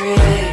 Really?